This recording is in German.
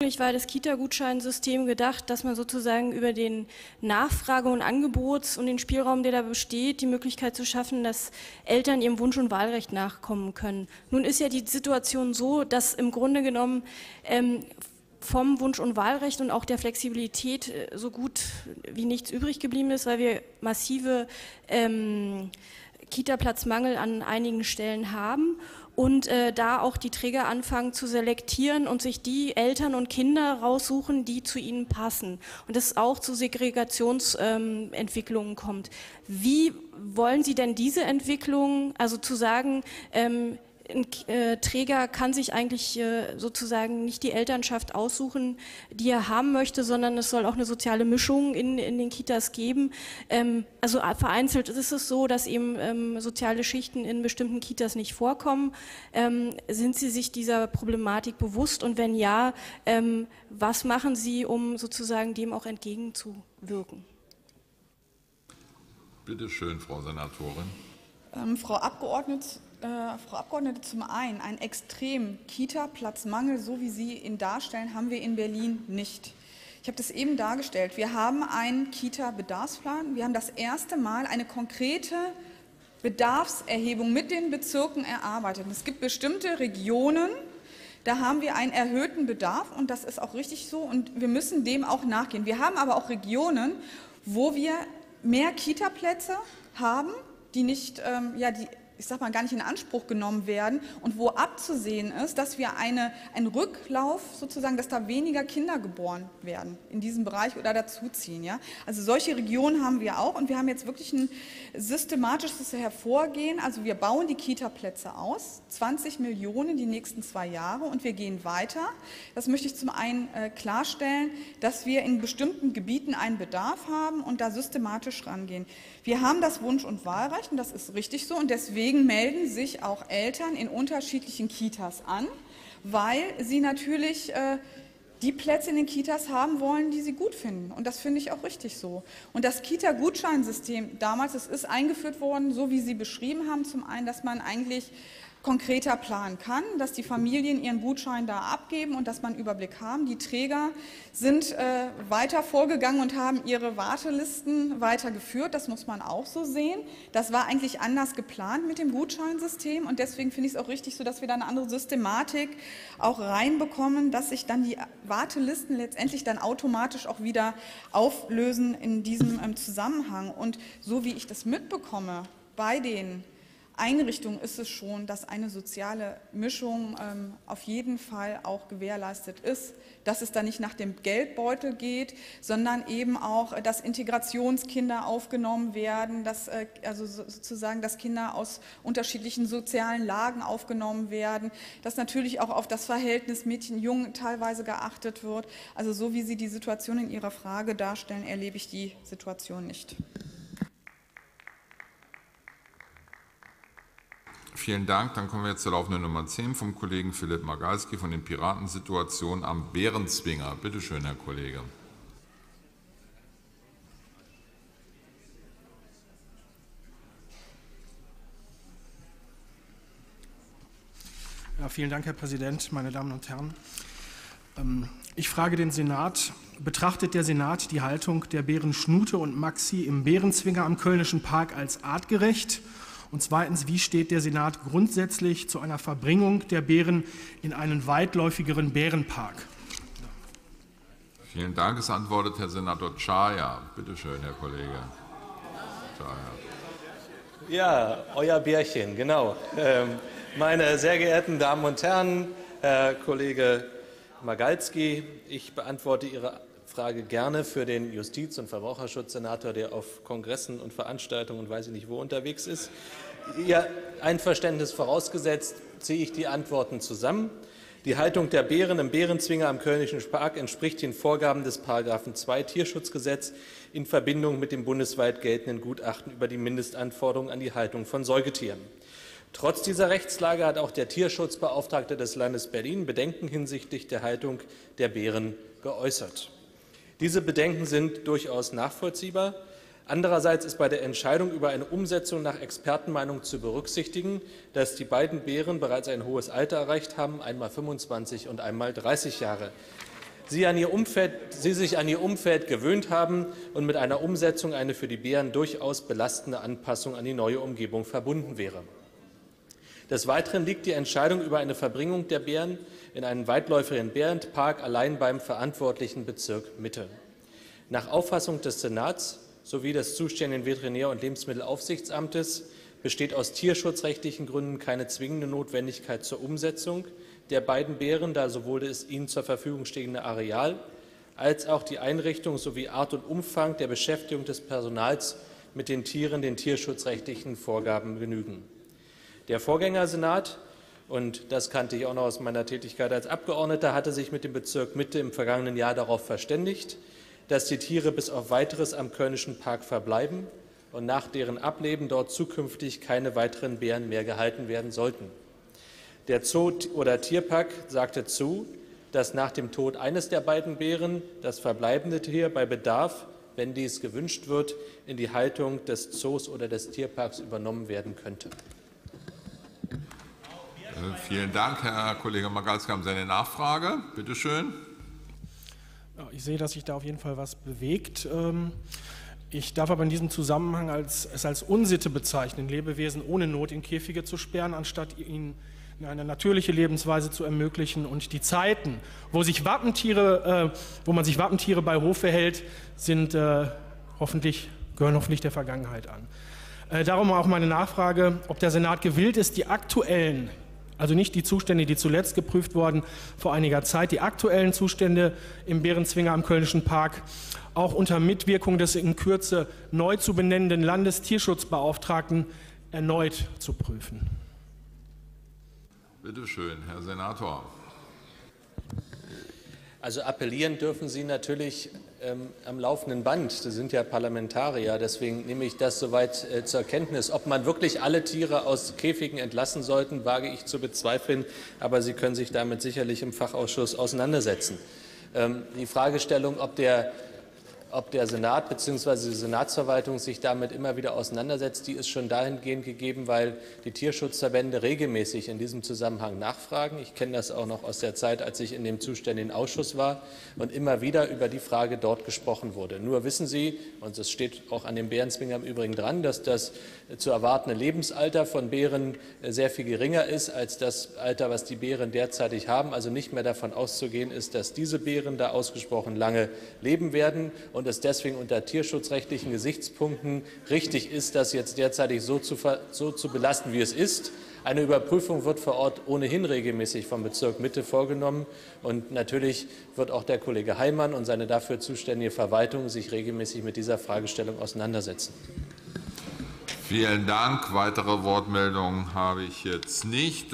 Ursprünglich war das Kita-Gutscheinsystem gedacht, dass man sozusagen über den Nachfrage- und Angebots- und den Spielraum, der da besteht, die Möglichkeit zu schaffen, dass Eltern ihrem Wunsch- und Wahlrecht nachkommen können. Nun ist ja die Situation so, dass im Grunde genommen ähm, vom Wunsch- und Wahlrecht und auch der Flexibilität äh, so gut wie nichts übrig geblieben ist, weil wir massive ähm, Kita-Platzmangel an einigen Stellen haben und äh, da auch die Träger anfangen zu selektieren und sich die Eltern und Kinder raussuchen, die zu ihnen passen und es auch zu Segregationsentwicklungen ähm, kommt. Wie wollen Sie denn diese Entwicklung, also zu sagen, ähm, ein äh, Träger kann sich eigentlich äh, sozusagen nicht die Elternschaft aussuchen, die er haben möchte, sondern es soll auch eine soziale Mischung in, in den Kitas geben. Ähm, also äh, vereinzelt ist es so, dass eben ähm, soziale Schichten in bestimmten Kitas nicht vorkommen. Ähm, sind Sie sich dieser Problematik bewusst und wenn ja, ähm, was machen Sie, um sozusagen dem auch entgegenzuwirken? Bitte schön, Frau Senatorin. Ähm, Frau Abgeordnete, äh, Frau Abgeordnete, zum einen, einen extremen Kita-Platzmangel, so wie Sie ihn darstellen, haben wir in Berlin nicht. Ich habe das eben dargestellt. Wir haben einen Kita-Bedarfsplan. Wir haben das erste Mal eine konkrete Bedarfserhebung mit den Bezirken erarbeitet. es gibt bestimmte Regionen, da haben wir einen erhöhten Bedarf und das ist auch richtig so und wir müssen dem auch nachgehen. Wir haben aber auch Regionen, wo wir mehr Kita-Plätze haben, die nicht, ähm, ja, die ich sag mal, gar nicht in Anspruch genommen werden und wo abzusehen ist, dass wir eine, einen Rücklauf sozusagen, dass da weniger Kinder geboren werden in diesem Bereich oder dazuziehen. Ja? Also solche Regionen haben wir auch und wir haben jetzt wirklich ein systematisches Hervorgehen. Also wir bauen die Kita-Plätze aus, 20 Millionen die nächsten zwei Jahre und wir gehen weiter. Das möchte ich zum einen äh, klarstellen, dass wir in bestimmten Gebieten einen Bedarf haben und da systematisch rangehen. Wir haben das Wunsch- und Wahlrecht und das ist richtig so und deswegen Deswegen melden sich auch Eltern in unterschiedlichen Kitas an, weil sie natürlich äh, die Plätze in den Kitas haben wollen, die sie gut finden. Und das finde ich auch richtig so. Und das Kita-Gutscheinsystem damals, es ist eingeführt worden, so wie Sie beschrieben haben, zum einen, dass man eigentlich konkreter planen kann, dass die Familien ihren Gutschein da abgeben und dass man Überblick haben. Die Träger sind äh, weiter vorgegangen und haben ihre Wartelisten weitergeführt. Das muss man auch so sehen. Das war eigentlich anders geplant mit dem Gutscheinsystem und deswegen finde ich es auch richtig so, dass wir da eine andere Systematik auch reinbekommen, dass sich dann die Wartelisten letztendlich dann automatisch auch wieder auflösen in diesem ähm, Zusammenhang. Und so wie ich das mitbekomme bei den Einrichtung ist es schon, dass eine soziale Mischung ähm, auf jeden Fall auch gewährleistet ist, dass es da nicht nach dem Geldbeutel geht, sondern eben auch, dass Integrationskinder aufgenommen werden, dass äh, also sozusagen, dass Kinder aus unterschiedlichen sozialen Lagen aufgenommen werden, dass natürlich auch auf das Verhältnis Mädchen-Jung teilweise geachtet wird. Also so wie Sie die Situation in Ihrer Frage darstellen, erlebe ich die Situation nicht. Vielen Dank. Dann kommen wir jetzt zur laufenden Nummer 10 vom Kollegen Philipp Magalski von den Piratensituation am Bärenzwinger. Bitte schön, Herr Kollege. Ja, vielen Dank, Herr Präsident, meine Damen und Herren. Ähm, ich frage den Senat, betrachtet der Senat die Haltung der Bären Schnute und Maxi im Bärenzwinger am Kölnischen Park als artgerecht und zweitens, wie steht der Senat grundsätzlich zu einer Verbringung der Bären in einen weitläufigeren Bärenpark? Vielen Dank. Es antwortet Herr Senator Chaya. Bitte schön, Herr Kollege. Chaya. Ja, euer Bärchen, genau. Ähm, meine sehr geehrten Damen und Herren, Herr Kollege Magalski, ich beantworte Ihre Frage gerne für den Justiz- und Verbraucherschutzsenator, der auf Kongressen und Veranstaltungen und weiß ich nicht wo unterwegs ist. Ihr Einverständnis vorausgesetzt, ziehe ich die Antworten zusammen. Die Haltung der Bären im Bärenzwinger am Kölnischen Park entspricht den Vorgaben des Paragraphen 2 Tierschutzgesetz in Verbindung mit dem bundesweit geltenden Gutachten über die Mindestanforderungen an die Haltung von Säugetieren. Trotz dieser Rechtslage hat auch der Tierschutzbeauftragte des Landes Berlin Bedenken hinsichtlich der Haltung der Bären geäußert. Diese Bedenken sind durchaus nachvollziehbar. Andererseits ist bei der Entscheidung über eine Umsetzung nach Expertenmeinung zu berücksichtigen, dass die beiden Bären bereits ein hohes Alter erreicht haben, einmal 25 und einmal 30 Jahre. sie, an ihr Umfeld, sie sich an ihr Umfeld gewöhnt haben und mit einer Umsetzung eine für die Bären durchaus belastende Anpassung an die neue Umgebung verbunden wäre. Des Weiteren liegt die Entscheidung über eine Verbringung der Bären in einen weitläufigen Bärenpark allein beim verantwortlichen Bezirk Mitte. Nach Auffassung des Senats sowie des zuständigen Veterinär- und Lebensmittelaufsichtsamtes besteht aus tierschutzrechtlichen Gründen keine zwingende Notwendigkeit zur Umsetzung der beiden Bären, da sowohl das ihnen zur Verfügung stehende Areal als auch die Einrichtung sowie Art und Umfang der Beschäftigung des Personals mit den Tieren den tierschutzrechtlichen Vorgaben genügen. Der Vorgängersenat, und das kannte ich auch noch aus meiner Tätigkeit als Abgeordneter, hatte sich mit dem Bezirk Mitte im vergangenen Jahr darauf verständigt, dass die Tiere bis auf weiteres am Kölnischen Park verbleiben und nach deren Ableben dort zukünftig keine weiteren Bären mehr gehalten werden sollten. Der Zoo oder Tierpark sagte zu, dass nach dem Tod eines der beiden Bären das verbleibende Tier bei Bedarf, wenn dies gewünscht wird, in die Haltung des Zoos oder des Tierparks übernommen werden könnte. Äh, vielen Dank, Herr Kollege Magalski. Haben Sie eine Nachfrage? Bitte schön. Ich sehe, dass sich da auf jeden Fall was bewegt. Ähm, ich darf aber in diesem Zusammenhang als, es als Unsitte bezeichnen, Lebewesen ohne Not in Käfige zu sperren, anstatt ihnen eine natürliche Lebensweise zu ermöglichen. Und die Zeiten, wo, sich Wappentiere, äh, wo man sich Wappentiere bei Hofe hält, sind äh, hoffentlich, gehören hoffentlich der Vergangenheit an. Äh, darum auch meine Nachfrage, ob der Senat gewillt ist, die aktuellen also nicht die Zustände, die zuletzt geprüft wurden vor einiger Zeit, die aktuellen Zustände im Bärenzwinger am Kölnischen Park, auch unter Mitwirkung des in Kürze neu zu benennenden Landestierschutzbeauftragten erneut zu prüfen. Bitte schön, Herr Senator. Also appellieren dürfen Sie natürlich ähm, am laufenden Band. Sie sind ja Parlamentarier, deswegen nehme ich das soweit äh, zur Kenntnis. Ob man wirklich alle Tiere aus Käfigen entlassen sollten, wage ich zu bezweifeln, aber Sie können sich damit sicherlich im Fachausschuss auseinandersetzen. Ähm, die Fragestellung, ob der ob der Senat bzw. die Senatsverwaltung sich damit immer wieder auseinandersetzt, die ist schon dahingehend gegeben, weil die Tierschutzverbände regelmäßig in diesem Zusammenhang nachfragen. Ich kenne das auch noch aus der Zeit, als ich in dem zuständigen Ausschuss war und immer wieder über die Frage dort gesprochen wurde. Nur wissen Sie, und es steht auch an dem Bärenzwinger im Übrigen dran, dass das zu erwartende Lebensalter von Bären sehr viel geringer ist als das Alter, was die Bären derzeitig haben. Also nicht mehr davon auszugehen ist, dass diese Bären da ausgesprochen lange leben werden und es deswegen unter tierschutzrechtlichen Gesichtspunkten richtig ist, das jetzt derzeitig so zu, so zu belasten, wie es ist. Eine Überprüfung wird vor Ort ohnehin regelmäßig vom Bezirk Mitte vorgenommen. Und natürlich wird auch der Kollege Heimann und seine dafür zuständige Verwaltung sich regelmäßig mit dieser Fragestellung auseinandersetzen. Vielen Dank. Weitere Wortmeldungen habe ich jetzt nicht.